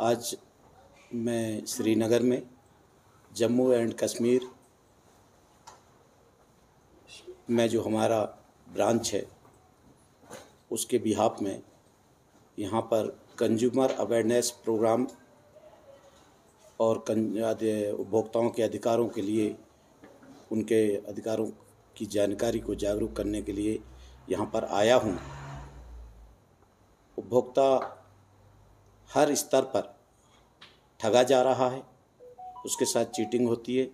आज मैं श्रीनगर में, जम्मू एंड कश्मीर में जो हमारा ब्रांच है, उसके बिहाफ में यहाँ पर कंज्यूमर अवेयरनेस प्रोग्राम और उपभोक्ताओं के अधिकारों के लिए, उनके अधिकारों की जानकारी को जागरूक करने के लिए यहाँ पर आया हूँ। उपभोक्ता हर स्तर पर ठगा जा रहा है। उसके साथ चीटिंग होती है।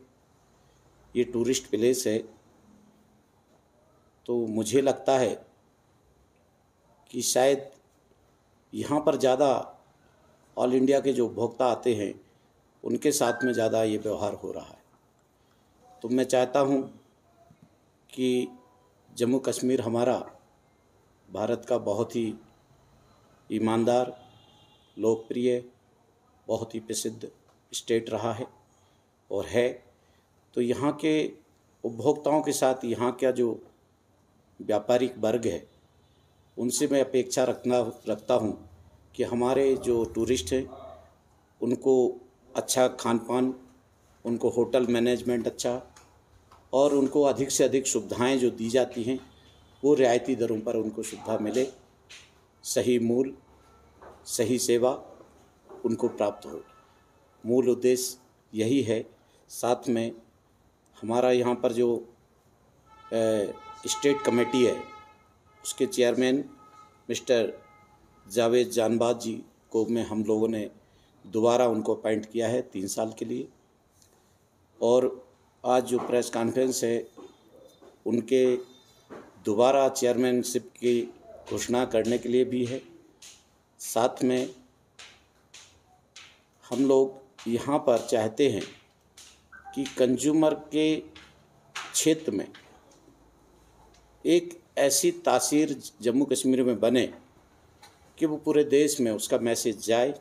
ये टूरिस्ट प्लेस है। तो मुझे लगता है कि शायद यहाँ पर ज़्यादा ऑल इंडिया के जो उपभोक्ता आते हैं, उनके साथ में ज़्यादा ये व्यवहार हो रहा है। तो मैं चाहता हूँ कि जम्मू कश्मीर हमारा भारत का बहुत ही ईमानदार लोकप्रिय, बहुत ही प्रसिद्ध स्टेट रहा है और है। तो यहाँ के उपभोक्ताओं के साथ यहाँ का जो व्यापारिक वर्ग है, उनसे मैं अपेक्षा रखना, रखता हूँ कि हमारे जो टूरिस्ट हैं, उनको अच्छा खान पान उनको होटल मैनेजमेंट अच्छा और उनको अधिक से अधिक सुविधाएँ जो दी जाती हैं, वो रियायती दरों पर उनको सुविधा मिले। सही मूल सही सेवा उनको प्राप्त हो। मूल उद्देश्य यही है, साथ में हमारा यहाँ पर जो स्टेट कमेटी है, उसके चेयरमैन मिस्टर जावेद जानबाज जी को में हम लोगों ने दोबारा उनको अपॉइंट किया है तीन साल के लिए। और आज जो प्रेस कॉन्फ्रेंस है, उनके दोबारा चेयरमैनशिप की घोषणा करने के लिए भी है। साथ में हम लोग यहाँ पर चाहते हैं कि कंज्यूमर के क्षेत्र में एक ऐसी तासीर जम्मू कश्मीर में बने कि वो पूरे देश में उसका मैसेज जाए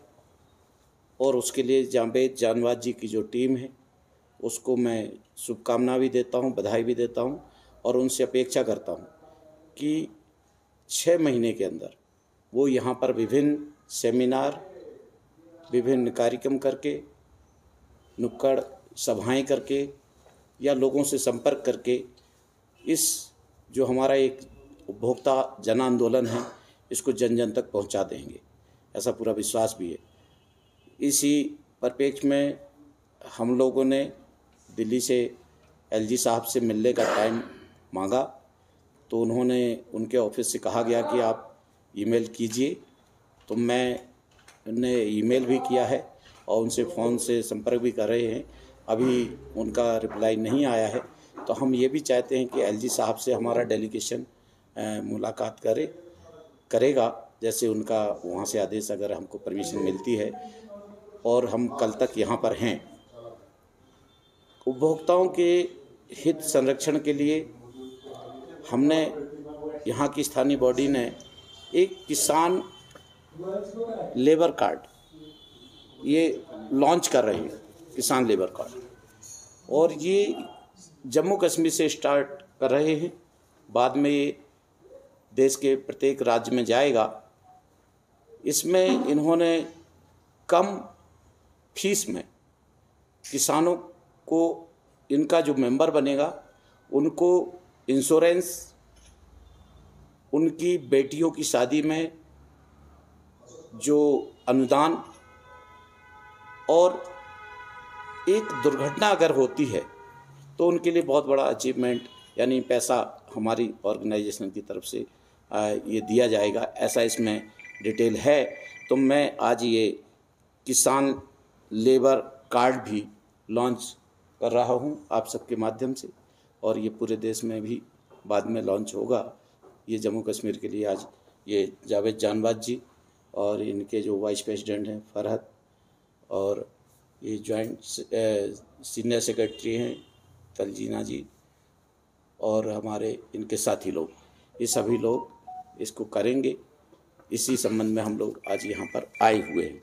और उसके लिए जावेद जानवाज जी की जो टीम है, उसको मैं शुभकामना भी देता हूँ, बधाई भी देता हूँ और उनसे अपेक्षा करता हूँ कि छः महीने के अंदर वो यहाँ पर विभिन्न सेमिनार, विभिन्न कार्यक्रम करके, नुक्कड़ सभाएँ करके या लोगों से संपर्क करके इस जो हमारा एक उपभोक्ता जन आंदोलन है, इसको जन जन तक पहुँचा देंगे। ऐसा पूरा विश्वास भी है। इसी परिप्रेक्ष्य में हम लोगों ने दिल्ली से एलजी साहब से मिलने का टाइम मांगा तो उन्होंने उनके ऑफ़िस से कहा गया कि आप ईमेल कीजिए। तो मैं, ने ईमेल भी किया है और उनसे फ़ोन से संपर्क भी कर रहे हैं। अभी उनका रिप्लाई नहीं आया है। तो हम ये भी चाहते हैं कि एलजी साहब से हमारा डेलीगेशन मुलाकात करे, करेगा। जैसे उनका वहाँ से आदेश अगर हमको परमिशन मिलती है और हम कल तक यहाँ पर हैं। उपभोक्ताओं के हित संरक्षण के लिए हमने यहाँ की स्थानीय बॉडी ने एक किसान लेबर कार्ड ये लॉन्च कर रहे हैं, किसान लेबर कार्ड। और ये जम्मू कश्मीर से स्टार्ट कर रहे हैं। बाद में ये देश के प्रत्येक राज्य में जाएगा। इसमें इन्होंने कम फ़ीस में किसानों को इनका जो मेंबर बनेगा, उनको इंश्योरेंस उनकी बेटियों की शादी में जो अनुदान और एक दुर्घटना अगर होती है तो उनके लिए बहुत बड़ा अचीवमेंट यानी पैसा हमारी ऑर्गेनाइजेशन की तरफ़ से ये दिया जाएगा। ऐसा इसमें डिटेल है। तो मैं आज ये किसान लेबर कार्ड भी लॉन्च कर रहा हूँ आप सबके माध्यम से, और ये पूरे देश में भी बाद में लॉन्च होगा। ये जम्मू कश्मीर के लिए आज ये जावेद जानबाज जी और इनके जो वाइस प्रेसिडेंट हैं फरहत और ये जॉइंट सीनियर सेक्रेटरी हैं तलजीना जी और हमारे इनके साथी लोग। ये सभी लोग इसको करेंगे। इसी संबंध में हम लोग आज यहाँ पर आए हुए हैं।